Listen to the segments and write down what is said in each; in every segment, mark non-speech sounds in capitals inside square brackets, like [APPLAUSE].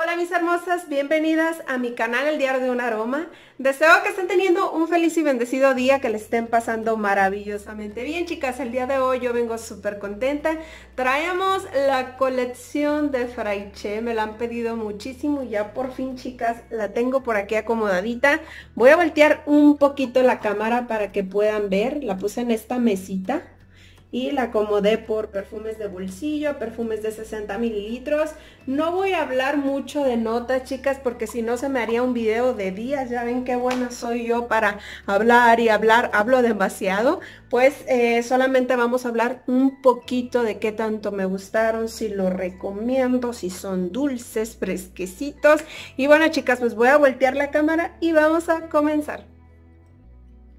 Hola mis hermosas, bienvenidas a mi canal El Diario de un Aroma. Deseo que estén teniendo un feliz y bendecido día, que le estén pasando maravillosamente bien chicas. El día de hoy yo vengo súper contenta. Traemos la colección de Fraiche, me la han pedido muchísimo y ya por fin chicas la tengo por aquí acomodadita. Voy a voltear un poquito la cámara para que puedan ver, la puse en esta mesita y la acomodé por perfumes de bolsillo, perfumes de 60 mililitros. No voy a hablar mucho de notas, chicas, porque si no se me haría un video de días. Ya ven qué buena soy yo para hablar y hablar. Hablo demasiado. Pues eh, solamente vamos a hablar un poquito de qué tanto me gustaron, si lo recomiendo, si son dulces, fresquecitos. Y bueno, chicas, pues voy a voltear la cámara y vamos a comenzar.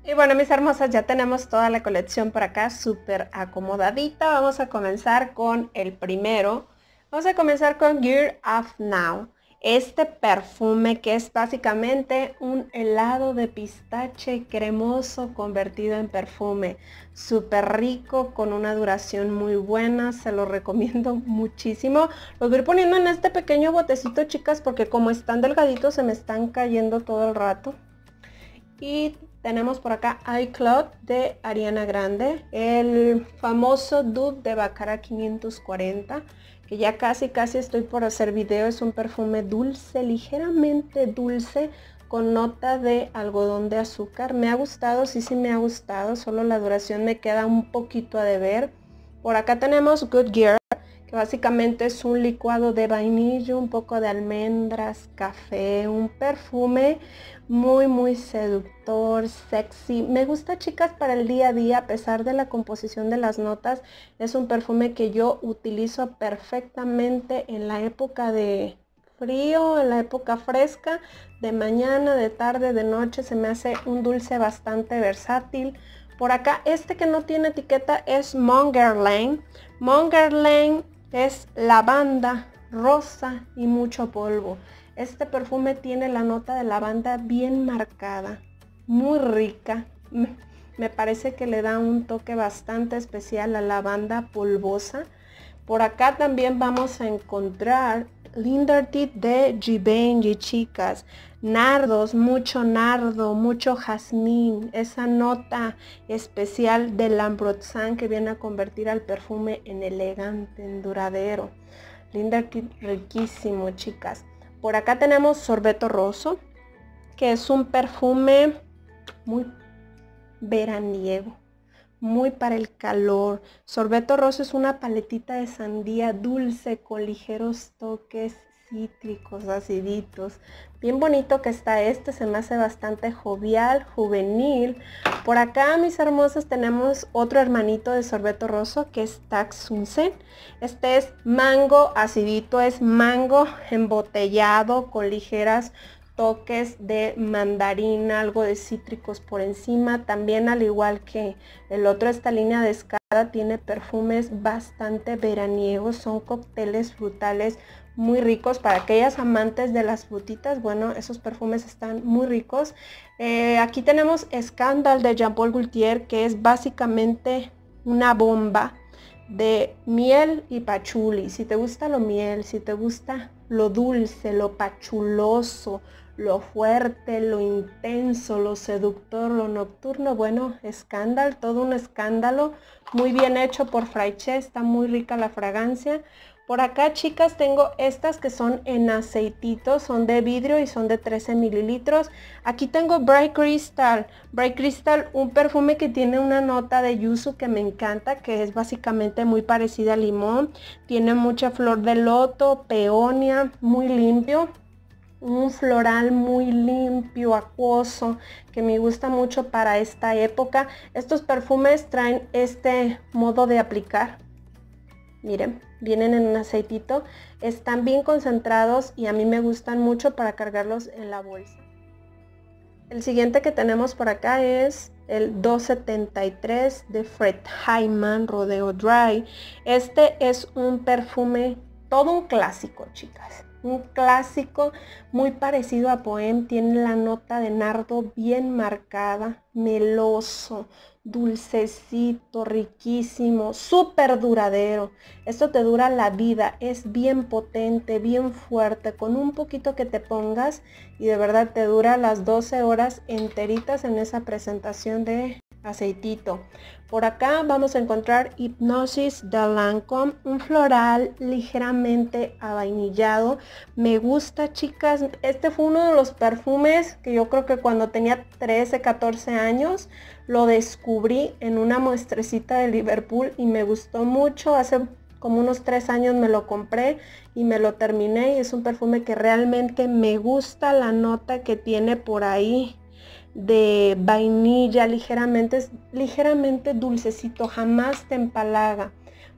Y bueno, mis hermosas, ya tenemos toda la colección por acá súper acomodadita. Vamos a comenzar con el primero. Vamos a comenzar con Gear of Now. Este perfume que es básicamente un helado de pistache cremoso convertido en perfume. Súper rico, con una duración muy buena. Se lo recomiendo [LAUGHS] muchísimo. Los voy poniendo en este pequeño botecito, chicas, porque como están delgaditos se me están cayendo todo el rato. Y tenemos por acá iCloud de Ariana Grande, el famoso dupe de Bacara 540, que ya casi casi estoy por hacer video, es un perfume dulce, ligeramente dulce, con nota de algodón de azúcar. Me ha gustado, sí, sí me ha gustado, solo la duración me queda un poquito a deber. Por acá tenemos Good Gear, que básicamente es un licuado de vainilla, un poco de almendras, café, un perfume muy muy seductor, sexy. Me gusta chicas para el día a día a pesar de la composición de las notas. Es un perfume que yo utilizo perfectamente en la época de frío, en la época fresca, de mañana, de tarde, de noche. Se me hace un dulce bastante versátil. Por acá, este que no tiene etiqueta es Monger Lane. Lane es lavanda, rosa y mucho polvo. Este perfume tiene la nota de lavanda bien marcada, muy rica. Me parece que le da un toque bastante especial a la lavanda polvosa. Por acá también vamos a encontrar Lindertit de Givenchy, chicas. Nardos, mucho nardo, mucho jazmín. Esa nota especial del Ambroxan que viene a convertir al perfume en elegante, en duradero. Lindertit riquísimo, chicas. Por acá tenemos Sorbeto Rosso, que es un perfume muy veraniego muy para el calor. Sorbeto rosa es una paletita de sandía dulce con ligeros toques cítricos, aciditos. Bien bonito que está este, se me hace bastante jovial, juvenil. Por acá, mis hermosas, tenemos otro hermanito de sorbeto roso que es Taxunsen. Este es mango acidito, es mango embotellado con ligeras toques de mandarina, algo de cítricos por encima. También al igual que el otro, esta línea de escala tiene perfumes bastante veraniegos. Son cócteles frutales muy ricos para aquellas amantes de las frutitas. Bueno, esos perfumes están muy ricos. Eh, aquí tenemos Scandal de Jean Paul Gaultier, que es básicamente una bomba de miel y pachuli. Si te gusta lo miel, si te gusta lo dulce, lo pachuloso, lo fuerte, lo intenso, lo seductor, lo nocturno, bueno, escándalo, todo un escándalo, muy bien hecho por Fraiche, está muy rica la fragancia. Por acá, chicas, tengo estas que son en aceitito, son de vidrio y son de 13 mililitros. Aquí tengo Bright Crystal. Bright Crystal, un perfume que tiene una nota de yuzu que me encanta, que es básicamente muy parecida a limón. Tiene mucha flor de loto, peonia, muy limpio un floral muy limpio, acuoso, que me gusta mucho para esta época. Estos perfumes traen este modo de aplicar. Miren, vienen en un aceitito, están bien concentrados y a mí me gustan mucho para cargarlos en la bolsa. El siguiente que tenemos por acá es el 273 de Fred Hyman Rodeo Dry. Este es un perfume todo un clásico, chicas. Un clásico muy parecido a Poem, tiene la nota de nardo bien marcada, meloso, dulcecito, riquísimo, súper duradero. Esto te dura la vida, es bien potente, bien fuerte, con un poquito que te pongas y de verdad te dura las 12 horas enteritas en esa presentación de aceitito. Por acá vamos a encontrar Hipnosis de Lancome, un floral ligeramente avainillado. Me gusta, chicas. Este fue uno de los perfumes que yo creo que cuando tenía 13, 14 años lo descubrí en una muestrecita de Liverpool y me gustó mucho. Hace como unos tres años me lo compré y me lo terminé y es un perfume que realmente me gusta la nota que tiene por ahí de vainilla, ligeramente, ligeramente dulcecito, jamás te empalaga.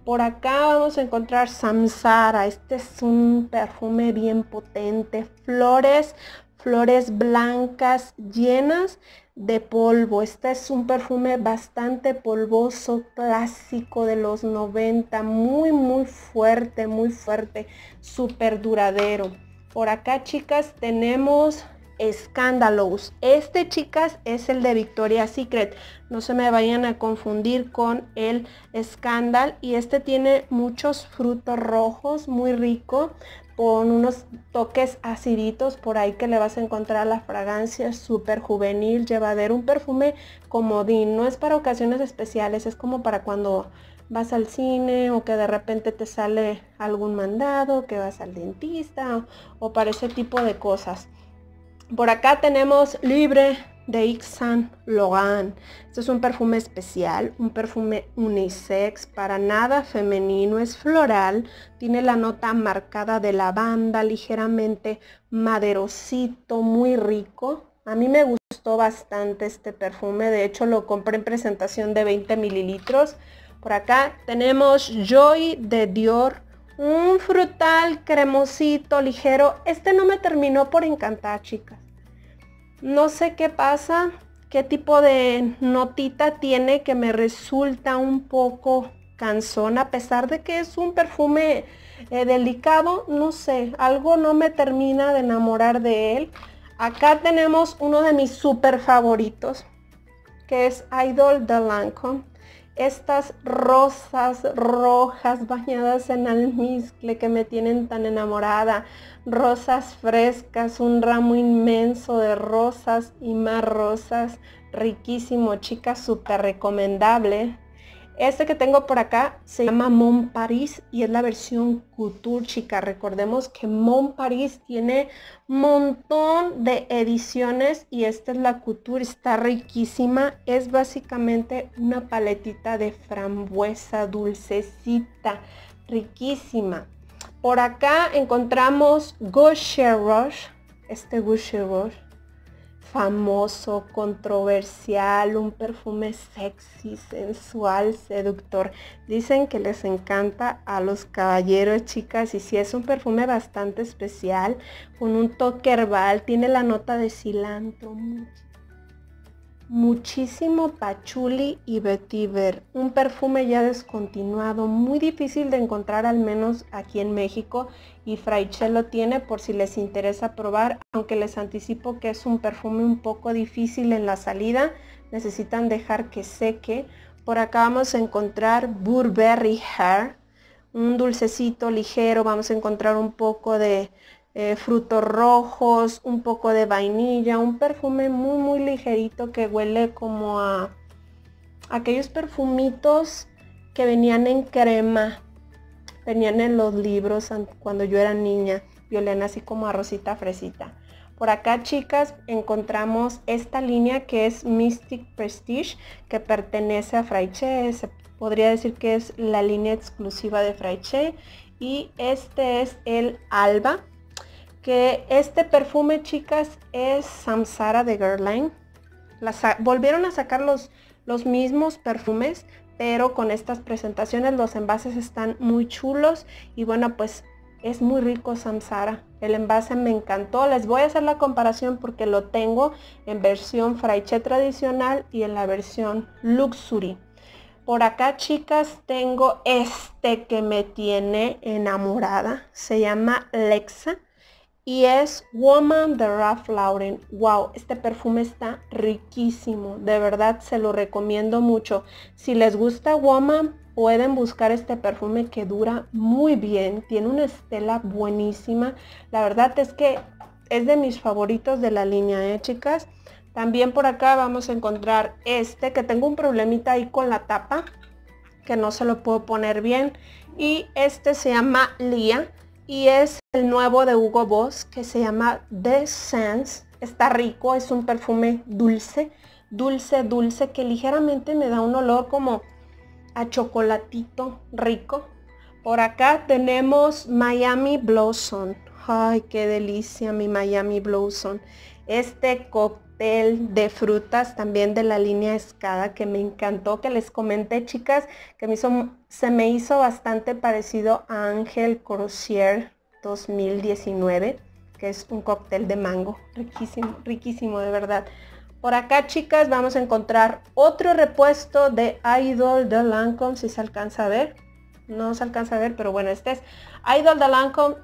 Por acá vamos a encontrar Samsara. Este es un perfume bien potente. Flores, flores blancas llenas de polvo. Este es un perfume bastante polvoso, clásico de los 90. Muy, muy fuerte, muy fuerte. Súper duradero. Por acá, chicas, tenemos Scandalous. Este, chicas, es el de Victoria's Secret. No se me vayan a confundir con el Scandal. Y este tiene muchos frutos rojos, muy rico, con unos toques aciditos por ahí que le vas a encontrar la fragancia súper juvenil, llevadero. Un perfume comodín. No es para ocasiones especiales, es como para cuando vas al cine o que de repente te sale algún mandado, que vas al dentista o para ese tipo de cosas. Por acá tenemos Libre de Yves Laurent. Este es un perfume especial, un perfume unisex, para nada femenino, es floral, tiene la nota marcada de lavanda, ligeramente maderosito, muy rico. A mí me gustó bastante este perfume, de hecho lo compré en presentación de 20 mililitros. Por acá tenemos Joy de Dior un frutal cremosito, ligero. Este no me terminó por encantar, chicas. No sé qué pasa, qué tipo de notita tiene que me resulta un poco cansón, a pesar de que es un perfume eh, delicado, no sé, algo no me termina de enamorar de él. Acá tenemos uno de mis super favoritos, que es Idol de Lancome estas rosas rojas bañadas en almizcle que me tienen tan enamorada, rosas frescas, un ramo inmenso de rosas y más rosas, riquísimo, chica, súper recomendable. Este que tengo por acá se llama Mon Paris y es la versión Couture, chica. Recordemos que Mon Paris tiene montón de ediciones y esta es la Couture, está riquísima. Es básicamente una paletita de frambuesa dulcecita, riquísima. Por acá encontramos Gaucher este Gaucher famoso, controversial, un perfume sexy, sensual, seductor. Dicen que les encanta a los caballeros, chicas, y si es un perfume bastante especial, con un toque herbal, tiene la nota de cilantro, muchísimo pachuli y vetiver, un perfume ya descontinuado, muy difícil de encontrar al menos aquí en México y Fraiche lo tiene por si les interesa probar, aunque les anticipo que es un perfume un poco difícil en la salida, necesitan dejar que seque. Por acá vamos a encontrar Burberry Hair, un dulcecito ligero, vamos a encontrar un poco de eh, frutos rojos, un poco de vainilla, un perfume muy muy ligerito que huele como a aquellos perfumitos que venían en crema, venían en los libros cuando yo era niña, violen así como a rosita fresita. Por acá, chicas, encontramos esta línea que es Mystic Prestige, que pertenece a Fraiche. Se podría decir que es la línea exclusiva de Fraiche. Y este es el Alba, que este perfume, chicas, es Samsara de Guerlain. volvieron a sacar los, los mismos perfumes, pero con estas presentaciones los envases están muy chulos y bueno, pues es muy rico Samsara. El envase me encantó. Les voy a hacer la comparación porque lo tengo en versión fraiche tradicional y en la versión luxury. Por acá, chicas, tengo este que me tiene enamorada. Se llama Lexa y es Woman de Ralph Lauren. Wow, este perfume está riquísimo. De verdad se lo recomiendo mucho. Si les gusta Woman, pueden buscar este perfume que dura muy bien. Tiene una estela buenísima. La verdad es que es de mis favoritos de la línea, ¿eh, chicas? También por acá vamos a encontrar este, que tengo un problemita ahí con la tapa, que no se lo puedo poner bien. Y este se llama Lia y es el nuevo de Hugo Boss que se llama The Sense. Está rico, es un perfume dulce, dulce, dulce, que ligeramente me da un olor como a chocolatito rico. Por acá tenemos Miami Blossom. Ay, qué delicia mi Miami Blossom. Este cóctel de frutas también de la línea Escada que me encantó, que les comenté chicas, que me hizo, se me hizo bastante parecido a Ángel Corosier 2019, que es un cóctel de mango. Riquísimo, riquísimo de verdad. Por acá, chicas, vamos a encontrar otro repuesto de Idol de Lancome, si se alcanza a ver. No se alcanza a ver, pero bueno, este es Idol de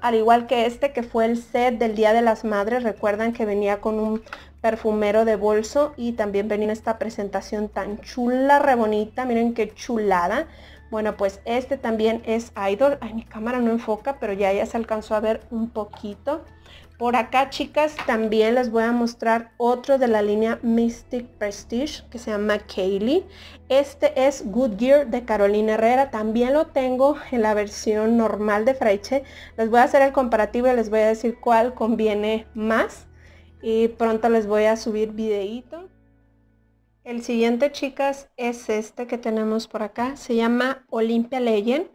al igual que este que fue el set del Día de las Madres. Recuerdan que venía con un perfumero de bolso y también venía esta presentación tan chula, re bonita. Miren qué chulada. Bueno, pues este también es Idol. Ay, mi cámara no enfoca, pero ya ya se alcanzó a ver un poquito. Por acá, chicas, también les voy a mostrar otro de la línea Mystic Prestige que se llama Kaylee. Este es Goodyear de Carolina Herrera. También lo tengo en la versión normal de Fraiche. Les voy a hacer el comparativo y les voy a decir cuál conviene más. Y pronto les voy a subir videíto. El siguiente, chicas, es este que tenemos por acá. Se llama Olympia Legend.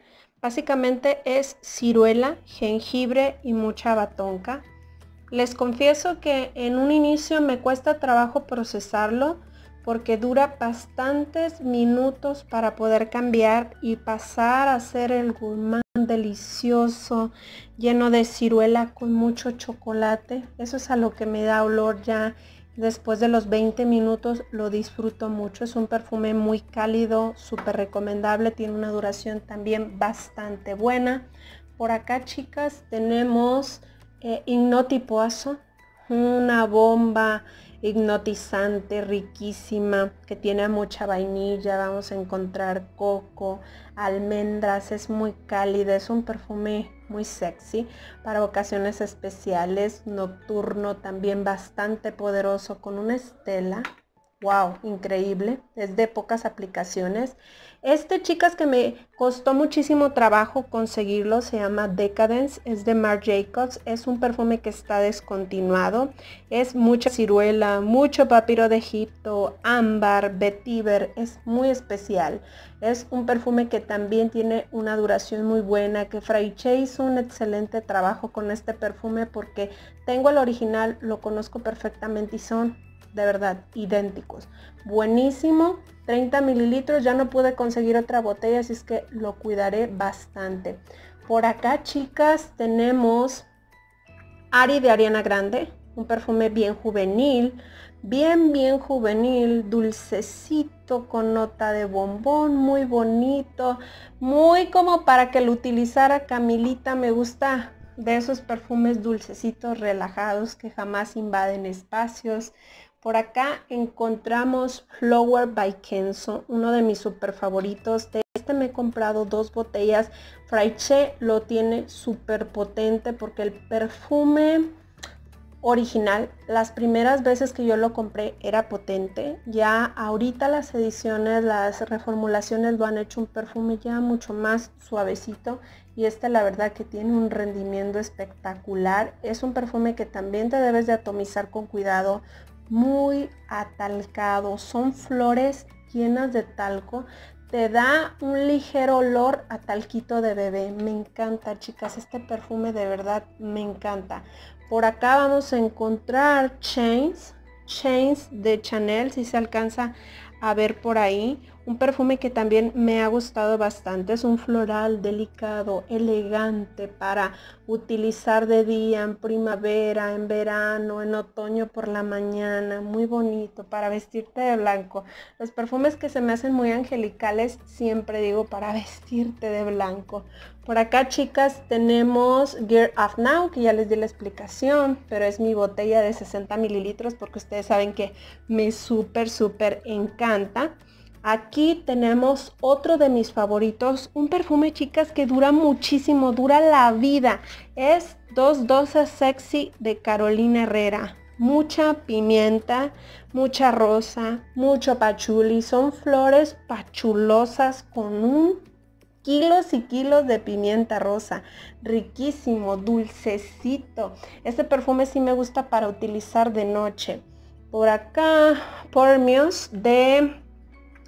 Básicamente es ciruela, jengibre y mucha batonca. Les confieso que en un inicio me cuesta trabajo procesarlo porque dura bastantes minutos para poder cambiar y pasar a ser el gourmand delicioso, lleno de ciruela con mucho chocolate. Eso es a lo que me da olor ya. Después de los 20 minutos lo disfruto mucho. Es un perfume muy cálido, súper recomendable. Tiene una duración también bastante buena. Por acá, chicas, tenemos eh, una bomba hipnotizante riquísima que tiene mucha vainilla, vamos a encontrar coco, almendras, es muy cálida, es un perfume muy sexy para ocasiones especiales, nocturno, también bastante poderoso con una estela Wow, increíble. Es de pocas aplicaciones. Este, chicas, que me costó muchísimo trabajo conseguirlo, se llama Decadence, es de Marc Jacobs, es un perfume que está descontinuado, es mucha ciruela, mucho papiro de Egipto, ámbar, vetiver, es muy especial. Es un perfume que también tiene una duración muy buena, que Fraiche hizo un excelente trabajo con este perfume porque tengo el original, lo conozco perfectamente y son de verdad, idénticos. Buenísimo, 30 mililitros, ya no pude conseguir otra botella, así es que lo cuidaré bastante. Por acá, chicas, tenemos Ari de Ariana Grande, un perfume bien juvenil, bien, bien juvenil, dulcecito con nota de bombón, muy bonito, muy como para que lo utilizara Camilita, me gusta de esos perfumes dulcecitos, relajados, que jamás invaden espacios, por acá encontramos Flower by Kenzo, uno de mis super favoritos. De este me he comprado dos botellas. Fraiche lo tiene súper potente porque el perfume original, las primeras veces que yo lo compré era potente. Ya ahorita las ediciones, las reformulaciones lo han hecho un perfume ya mucho más suavecito. Y este la verdad que tiene un rendimiento espectacular. Es un perfume que también te debes de atomizar con cuidado muy atalcado. Son flores llenas de talco. Te da un ligero olor a talquito de bebé. Me encanta, chicas. Este perfume de verdad me encanta. Por acá vamos a encontrar Chains. Chains de Chanel, si se alcanza a ver por ahí. Un perfume que también me ha gustado bastante. Es un floral delicado, elegante para utilizar de día, en primavera, en verano, en otoño por la mañana. Muy bonito para vestirte de blanco. Los perfumes que se me hacen muy angelicales, siempre digo para vestirte de blanco. Por acá, chicas, tenemos Gear Up Now, que ya les di la explicación, pero es mi botella de 60 mililitros porque ustedes saben que me súper, súper encanta. Aquí tenemos otro de mis favoritos, un perfume chicas que dura muchísimo, dura la vida. Es 212 Sexy de Carolina Herrera. Mucha pimienta, mucha rosa, mucho pachuli. Son flores pachulosas con un kilos y kilos de pimienta rosa. Riquísimo, dulcecito. Este perfume sí me gusta para utilizar de noche. Por acá, Pormios de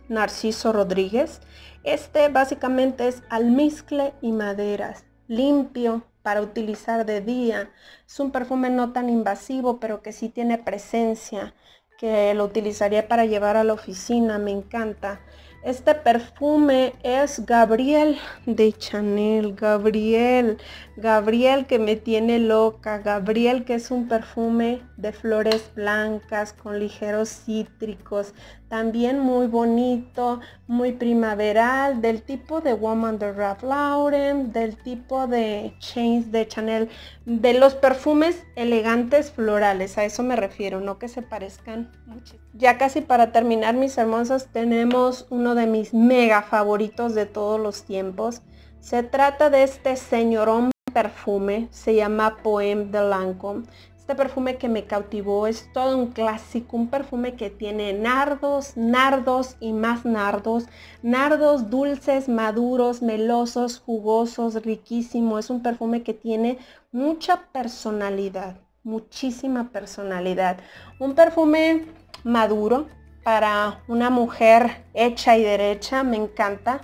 Narciso Rodríguez. Este básicamente es almizcle y maderas, limpio para utilizar de día. Es un perfume no tan invasivo, pero que sí tiene presencia, que lo utilizaría para llevar a la oficina, me encanta. Este perfume es Gabriel de Chanel. Gabriel. Gabriel que me tiene loca. Gabriel que es un perfume de flores blancas con ligeros cítricos. También muy bonito, muy primaveral, del tipo de Woman de Ralph Lauren, del tipo de Chains de Chanel, de los perfumes elegantes florales, a eso me refiero, no que se parezcan mucho. Ya casi para terminar mis hermosas tenemos uno de mis mega favoritos de todos los tiempos. Se trata de este señorón perfume, se llama Poem de Lancome. Este perfume que me cautivó es todo un clásico, un perfume que tiene nardos, nardos y más nardos, nardos dulces, maduros, melosos, jugosos, riquísimo. Es un perfume que tiene mucha personalidad, muchísima personalidad. Un perfume maduro para una mujer hecha y derecha, me encanta.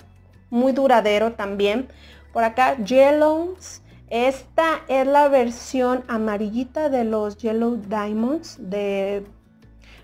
Muy duradero también. Por acá, Yellows esta es la versión amarillita de los Yellow Diamonds de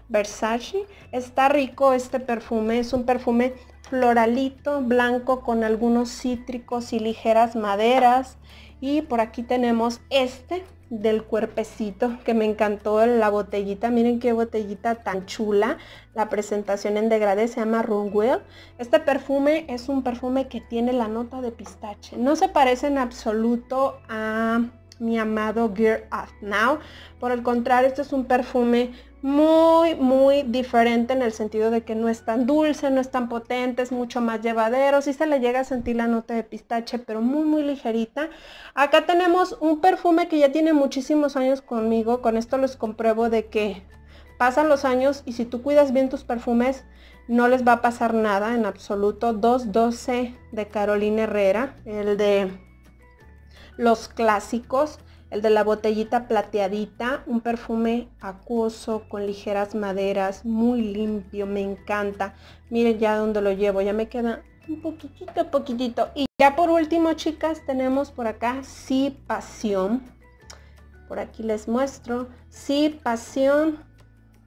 Versace. Está rico este perfume, es un perfume floralito, blanco con algunos cítricos y ligeras maderas. Y por aquí tenemos este del cuerpecito que me encantó la botellita. Miren qué botellita tan chula. La presentación en degradé se llama Runwell. Este perfume es un perfume que tiene la nota de pistache. No se parece en absoluto a mi amado Gear Up Now. Por el contrario este es un perfume muy, muy diferente en el sentido de que no es tan dulce, no es tan potente, es mucho más llevadero. Sí se le llega a sentir la nota de pistache, pero muy, muy ligerita. Acá tenemos un perfume que ya tiene muchísimos años conmigo. Con esto les compruebo de que pasan los años y si tú cuidas bien tus perfumes, no les va a pasar nada en absoluto. 212 de Carolina Herrera, el de los clásicos el de la botellita plateadita, un perfume acuoso con ligeras maderas, muy limpio, me encanta. Miren ya donde lo llevo, ya me queda un poquitito, poquitito. Y ya por último, chicas, tenemos por acá Sí Pasión. Por aquí les muestro. Sí Pasión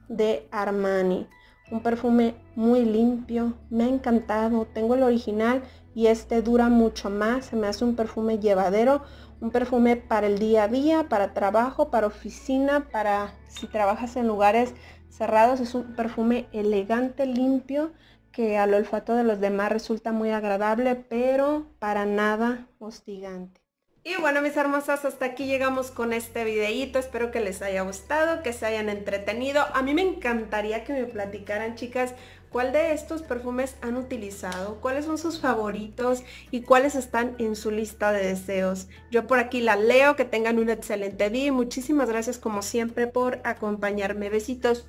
de Armani. Un perfume muy limpio, me ha encantado. Tengo el original y este dura mucho más. Se me hace un perfume llevadero, un perfume para el día a día, para trabajo, para oficina, para si trabajas en lugares cerrados. Es un perfume elegante, limpio, que al olfato de los demás resulta muy agradable, pero para nada hostigante. Y bueno, mis hermosas, hasta aquí llegamos con este videito. Espero que les haya gustado, que se hayan entretenido. A mí me encantaría que me platicaran, chicas, cuál de estos perfumes han utilizado, cuáles son sus favoritos y cuáles están en su lista de deseos. Yo por aquí la leo, que tengan un excelente día y muchísimas gracias como siempre por acompañarme. Besitos.